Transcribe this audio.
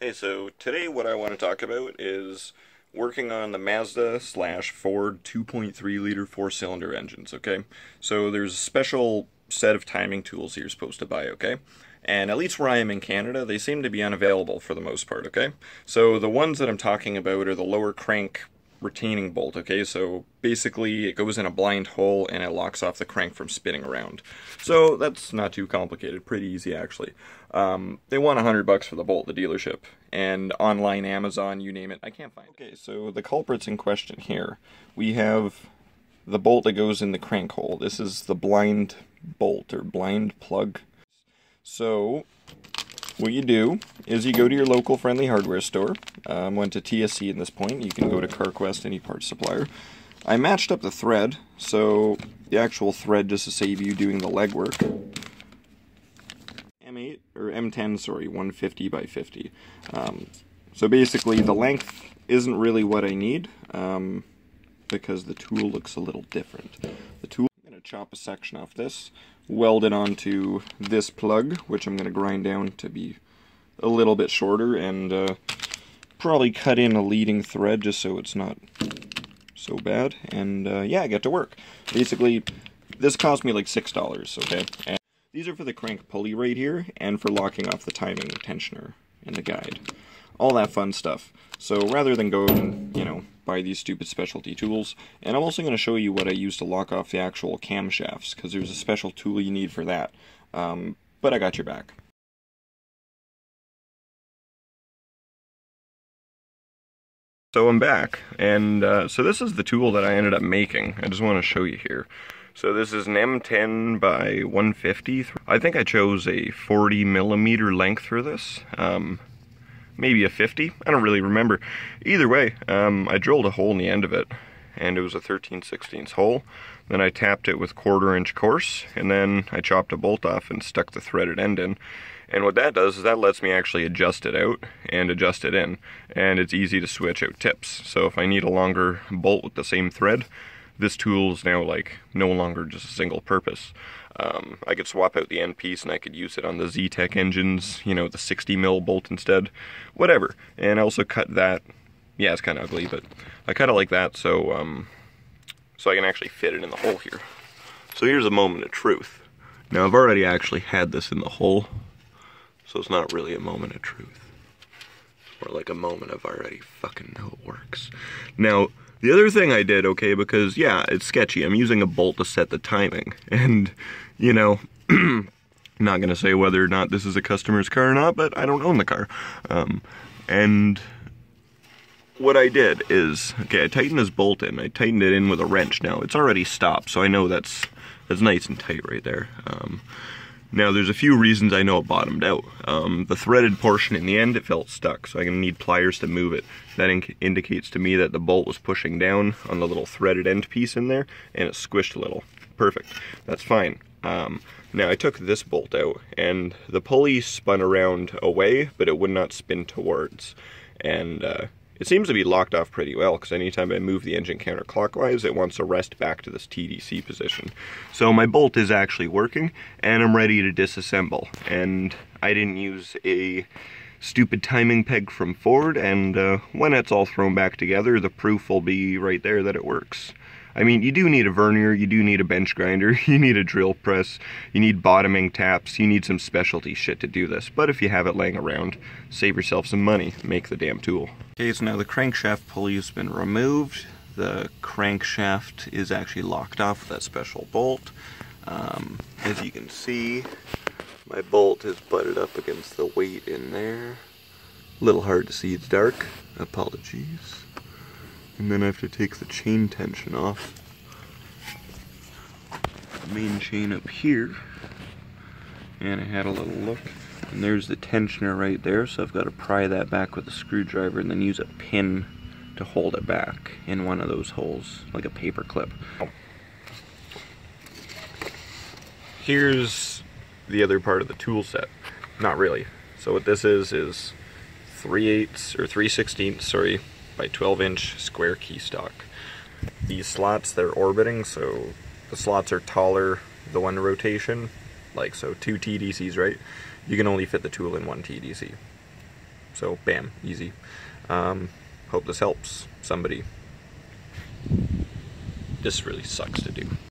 Hey, so today what I want to talk about is working on the Mazda slash Ford 2.3 liter four cylinder engines, okay? So there's a special set of timing tools you're supposed to buy, okay? And at least where I am in Canada, they seem to be unavailable for the most part, okay? So the ones that I'm talking about are the lower crank retaining bolt, okay? So basically it goes in a blind hole and it locks off the crank from spinning around. So that's not too complicated, pretty easy actually. Um, they want a hundred bucks for the bolt, the dealership, and online Amazon, you name it, I can't find it. Okay, so the culprits in question here, we have the bolt that goes in the crank hole. This is the blind bolt or blind plug. So what you do is you go to your local friendly hardware store. Um, went to TSC at this point. You can go to CarQuest, any parts supplier. I matched up the thread, so the actual thread just to save you doing the legwork. M8 or M10, sorry, 150 by 50. Um, so basically, the length isn't really what I need um, because the tool looks a little different. The tool, chop a section off this weld it onto this plug, which I'm going to grind down to be a little bit shorter, and uh, probably cut in a leading thread just so it's not so bad. And uh, yeah, I get to work. Basically, this cost me like $6, okay? And these are for the crank pulley right here, and for locking off the timing tensioner in the guide. All that fun stuff. So rather than go and, you know, buy these stupid specialty tools. And I'm also going to show you what I use to lock off the actual camshafts, because there's a special tool you need for that. Um, but I got your back. So I'm back, and uh, so this is the tool that I ended up making. I just want to show you here. So this is an M10 by 150. I think I chose a 40 millimeter length for this. Um, maybe a 50. I don't really remember. Either way, um, I drilled a hole in the end of it, and it was a 13 16 hole. Then I tapped it with quarter inch coarse, and then I chopped a bolt off and stuck the threaded end in. And what that does is that lets me actually adjust it out and adjust it in. And it's easy to switch out tips. So if I need a longer bolt with the same thread, this tool is now like no longer just a single purpose. Um, I could swap out the end piece and I could use it on the Zetec engines, you know, the 60 mil bolt instead, whatever. And I also cut that, yeah, it's kind of ugly, but I cut it like that so, um, so I can actually fit it in the hole here. So here's a moment of truth. Now I've already actually had this in the hole, so it's not really a moment of truth. More like a moment of already fucking know it works. Now, the other thing I did, okay, because yeah, it's sketchy. I'm using a bolt to set the timing. And, you know, not gonna say whether or not this is a customer's car or not, but I don't own the car. Um, and what I did is, okay, I tightened this bolt in. I tightened it in with a wrench now. It's already stopped, so I know that's that's nice and tight right there. Um, now there's a few reasons I know it bottomed out. Um, the threaded portion in the end, it felt stuck, so I'm gonna need pliers to move it. That in indicates to me that the bolt was pushing down on the little threaded end piece in there, and it squished a little. Perfect, that's fine. Um, now I took this bolt out, and the pulley spun around away, but it would not spin towards. And uh, it seems to be locked off pretty well because anytime I move the engine counterclockwise, it wants to rest back to this TDC position. So my bolt is actually working and I'm ready to disassemble. And I didn't use a stupid timing peg from Ford and uh, when it's all thrown back together, the proof will be right there that it works. I mean, you do need a vernier, you do need a bench grinder, you need a drill press, you need bottoming taps, you need some specialty shit to do this. But if you have it laying around, save yourself some money, make the damn tool. Okay, so now the crankshaft pulley has been removed. The crankshaft is actually locked off with that special bolt. Um, as you can see, my bolt is butted up against the weight in there. A little hard to see, it's dark. Apologies. And then I have to take the chain tension off. The main chain up here. And I had a little look. And there's the tensioner right there, so I've got to pry that back with a screwdriver and then use a pin to hold it back in one of those holes, like a paper clip. Here's the other part of the tool set. Not really. So what this is, is 3 eighths or 3 16ths, sorry, by 12 inch square key stock. These slots, they're orbiting, so the slots are taller the one rotation, like so two TDCs, right? You can only fit the tool in one TDC. So bam, easy. Um, hope this helps somebody. This really sucks to do.